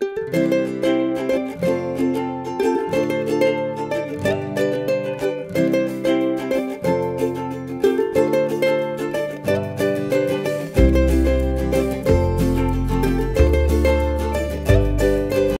Música